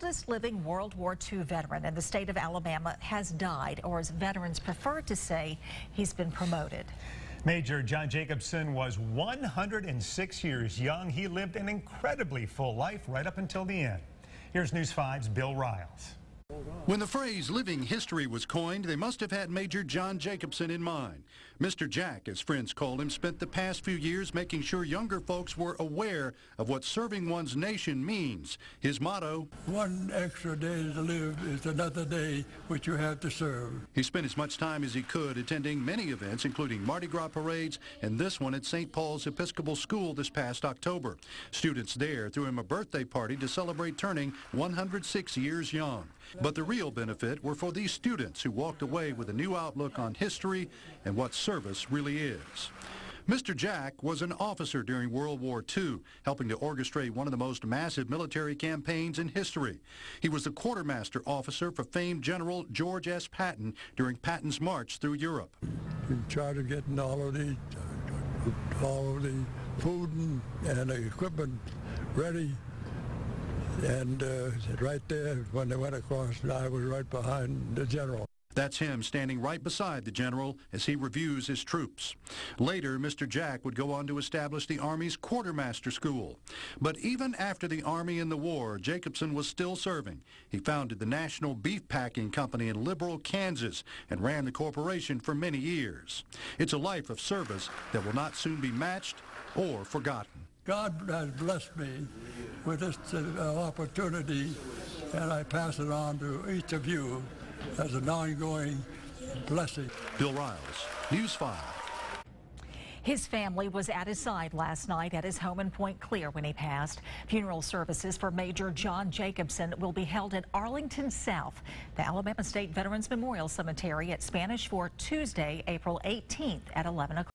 oldest living World War II veteran in the state of Alabama has died, or as veterans prefer to say, he's been promoted. Major John Jacobson was 106 years young. He lived an incredibly full life right up until the end. Here's News 5's Bill Riales. When the phrase living history was coined, they must have had Major John Jacobson in mind. Mr. Jack, as friends called him, spent the past few years making sure younger folks were aware of what serving one's nation means. His motto, One extra day to live is another day which you have to serve. He spent as much time as he could attending many events, including Mardi Gras parades and this one at St. Paul's Episcopal School this past October. Students there threw him a birthday party to celebrate turning 106 years young. But the real benefit were for these students who walked away with a new outlook on history and what service really is. Mr. Jack was an officer during World War II, helping to orchestrate one of the most massive military campaigns in history. He was the quartermaster officer for famed General George S. Patton during Patton's march through Europe. In charge of getting all of the, all of the food and, equipment ready. And uh, right there, when they went across, I was right behind the general. That's him standing right beside the general as he reviews his troops. Later, Mr. Jack would go on to establish the Army's Quartermaster School. But even after the Army and the war, Jacobson was still serving. He founded the National Beef Packing Company in Liberal, Kansas, and ran the corporation for many years. It's a life of service that will not soon be matched or forgotten. God has blessed me with this uh, opportunity, and I pass it on to each of you as an ongoing blessing. Bill Riales, News 5. His family was at his side last night at his home in Point Clear when he passed. Funeral services for Major John Jacobson will be held at Arlington South, the Alabama State Veterans Memorial Cemetery at Spanish Fort Tuesday, April 18th at 11 o'clock.